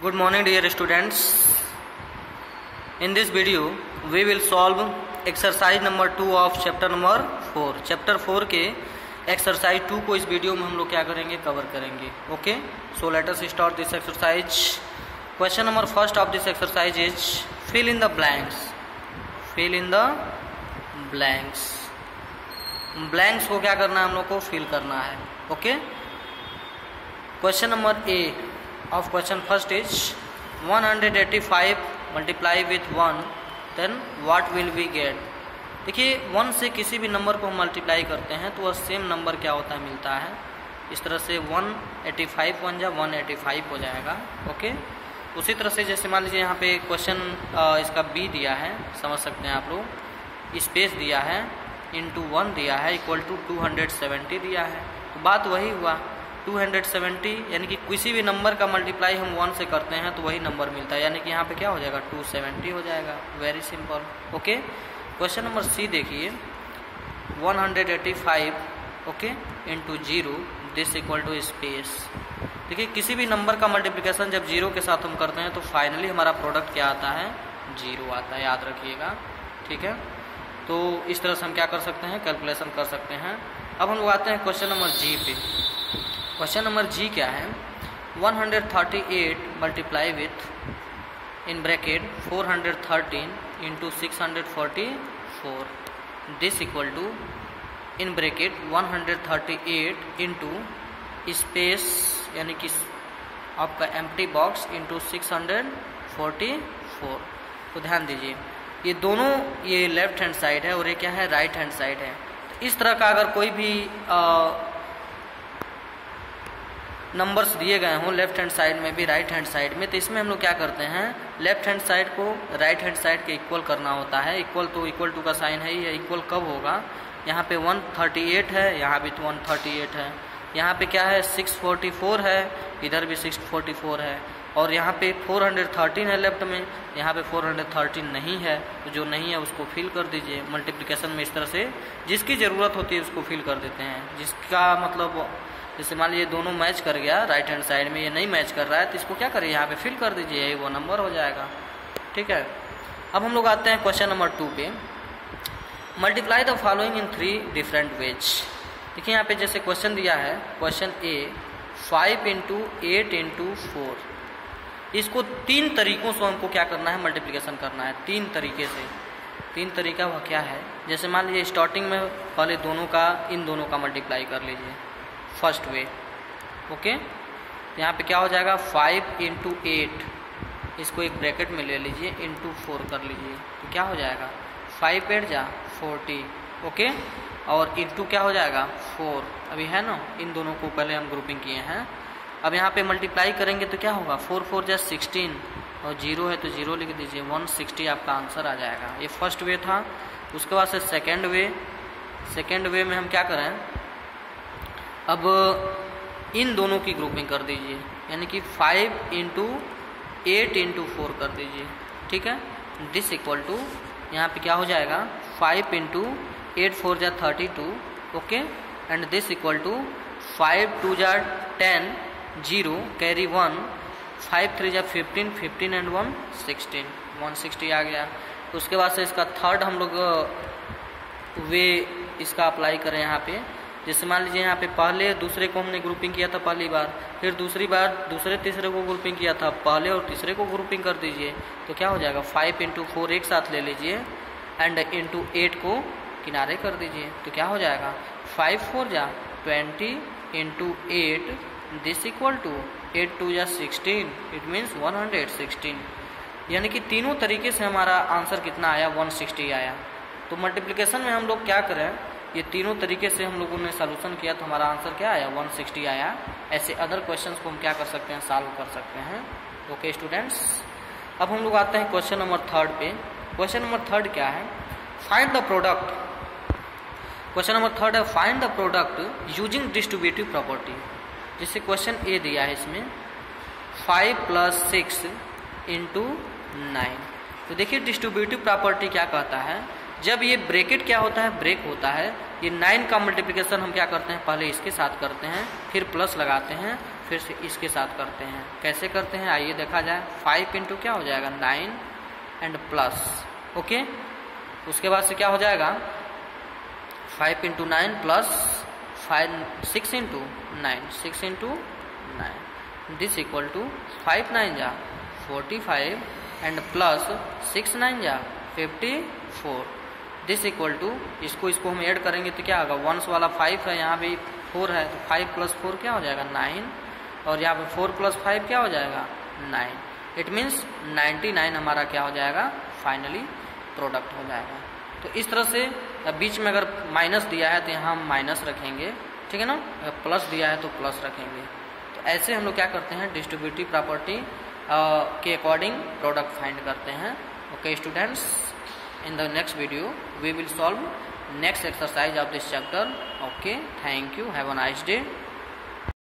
Good morning, dear students. In this video, we will solve exercise number 2 of chapter number 4. Chapter 4 के exercise 2 को इस video में हम लोग क्या करेंगे? कवर करेंगे. Okay so let us start this exercise question number first of this exercise is fill in the blanks fill in the blanks blanks को क्या करना है हम लोग को? फिल करना है. Okay question number A of question first is 185 multiply with 1 then what will we get? देखिए वन से किसी भी नंबर को हम मल्टीप्लाई करते हैं तो वह सेम नंबर क्या होता है, मिलता है। इस तरह से 185 वन जा 185 हो जाएगा, ओके? उसी तरह से जैसे मान लीजिए यहाँ पे क्वेश्चन इसका बी दिया है, समझ सकते हैं आप लोग। स्पेस दिया है इंटू वन दिया है equal to two hundred seventy दिया है। तो बात वही हुआ 270 यानी कि किसी भी नंबर का मल्टीप्लाई हम वन से करते हैं तो वही नंबर मिलता है। यानी कि यहाँ पे क्या हो जाएगा? 270 हो जाएगा। Very simple okay question number C देखिए। 185 okay into zero this equal to space देखिए, किसी भी नंबर का मल्टीप्लिकेशन जब ज़ीरो के साथ हम करते हैं तो फाइनली हमारा प्रोडक्ट क्या आता है? ज़ीरो आता है। याद रखिएगा। ठीक है? तो इस तरह से हम क्या कर सकते हैं? कैलकुलेशन कर सकते हैं। अब हम लोग आते हैं क्वेश्चन नंबर जी पे। क्वेश्चन नंबर जी क्या है? 138 hundred multiply with in bracket 413 into six hundred forty four. This equal to in bracket 138 into space यानी कि आपका empty box into six hundred forty four. तो ध्यान दीजिए ये दोनों ये लेफ़्ट हैंड साइड है और ये क्या है? राइट हैंड साइड है. तो इस तरह का अगर कोई भी आ, नंबर्स दिए गए हों लेफ़्ट हैंड साइड में भी राइट हैंड साइड में तो इसमें हम लोग क्या करते हैं? लेफ़्ट हैंड साइड को राइट हैंड साइड के इक्वल करना होता है। इक्वल तो इक्वल टू का साइन है ही इक्वल कब होगा? यहाँ पे 138 है, यहाँ भी तो 138 है। यहाँ पे क्या है? 644 है, इधर भी 644 है। और यहाँ पे 413 है लेफ़्ट में, यहाँ पे 413 नहीं है। तो जो नहीं है, उसको फिल कर दीजिए। मल्टीप्लिकेशन में इस तरह से जिसकी ज़रूरत होती है, उसको फिल कर देते हैं। जिसका मतलब जैसे मान लीजिए दोनों मैच कर गया राइट हैंड साइड में ये नहीं मैच कर रहा है तो इसको क्या करिए यहाँ पे फिल कर दीजिए वो नंबर हो जाएगा। ठीक है? अब हम लोग आते हैं क्वेश्चन नंबर टू पे। Multiply the following in three different ways देखिए यहाँ पे जैसे क्वेश्चन दिया है question A five into eight into four इसको तीन तरीकों से हमको क्या करना है? मल्टीप्लिकेशन करना है, तीन तरीके से। तीन तरीका वह क्या है? जैसे मान लीजिए स्टार्टिंग में पहले दोनों का, इन दोनों का मल्टीप्लाई कर लीजिए। First way. ओके? यहाँ पे क्या हो जाएगा? फाइव इंटू एट इसको एक ब्रैकेट में ले लीजिए इंटू फोर कर लीजिए। तो क्या हो जाएगा? फाइव एट जा, फोर्टी। ओके? और इंटू क्या हो जाएगा? फोर। अभी है ना? इन दोनों को पहले हम ग्रुपिंग किए हैं। अब यहाँ पे मल्टीप्लाई करेंगे तो क्या होगा? फोर फोर जा सिक्सटीन और ज़ीरो है तो ज़ीरो लिख दीजिए। वन सिक्सटी आपका आंसर आ जाएगा। ये फ़र्स्ट वे था। उसके बाद से सेकेंड वे। सेकेंड वे में हम क्या करें? अब इन दोनों की ग्रुपिंग कर दीजिए। यानी कि five into eight into four कर दीजिए। ठीक है? दिस इक्वल टू यहाँ पे क्या हो जाएगा? फाइव इंटू एट फोर जा thirty two okay and this equal to five two जा ten zero carry one five three जा fifteen fifteen and one sixteen one sixty आ गया। उसके बाद से इसका थर्ड हम लोग वे इसका अप्लाई करें यहाँ पे। जैसे मान लीजिए यहाँ पे पहले दूसरे को हमने ग्रुपिंग किया था पहली बार, फिर दूसरी बार दूसरे तीसरे को ग्रुपिंग किया था, पहले और तीसरे को ग्रुपिंग कर दीजिए तो क्या हो जाएगा? फाइव इंटू फोर एक साथ ले लीजिए एंड इंटू एट को किनारे कर दीजिए तो क्या हो जाएगा? फाइव फोर जा twenty into eight this equal to eight two या sixteen it means one hundred sixteen यानी कि तीनों तरीके से हमारा आंसर कितना आया? वन सिक्सटी आया। तो मल्टीप्लिकेशन में हम लोग क्या करें? ये तीनों तरीके से हम लोगों ने सोल्यूशन किया तो हमारा आंसर क्या आया? 160 आया। ऐसे अदर क्वेश्चंस को हम क्या कर सकते हैं? सॉल्व कर सकते हैं। ओके स्टूडेंट्स अब हम लोग आते हैं क्वेश्चन नंबर थर्ड पे। क्वेश्चन नंबर थर्ड क्या है? Find the product question number third है find the product using distributive property जैसे क्वेश्चन ए दिया है इसमें। Five plus six into nine तो देखिए डिस्ट्रीब्यूटिव प्रॉपर्टी क्या कहता है? जब ये ब्रेकेट क्या होता है? ब्रेक होता है। ये नाइन का मल्टीप्लिकेशन हम क्या करते हैं? पहले इसके साथ करते हैं, फिर प्लस लगाते हैं, फिर से इसके साथ करते हैं। कैसे करते हैं? आइए देखा जाए। फाइव इंटू क्या हो जाएगा? नाइन एंड प्लस ओके उसके बाद से क्या हो जाएगा? Five into nine plus five six into nine six into nine this equal to five nine जा। Forty five and plus six nine जा। Fifty four this equal to इसको इसको हम ऐड करेंगे तो क्या होगा वंस वाला फाइव है, यहाँ भी फोर है तो फाइव प्लस फोर क्या हो जाएगा? नाइन और यहाँ पे फोर प्लस फाइव क्या हो जाएगा? Nine it means ninety nine हमारा क्या हो जाएगा? फाइनली प्रोडक्ट हो जाएगा। तो इस तरह से बीच में अगर माइनस दिया है तो यहाँ हम माइनस रखेंगे। ठीक है ना? अगर प्लस दिया है तो प्लस रखेंगे। तो ऐसे हम लोग क्या करते हैं? डिस्ट्रीब्यूटिव प्रॉपर्टी के अकॉर्डिंग प्रोडक्ट फाइंड करते हैं। Okay students in the next video we will solve next exercise of this chapter. Okay thank you. Have a nice day.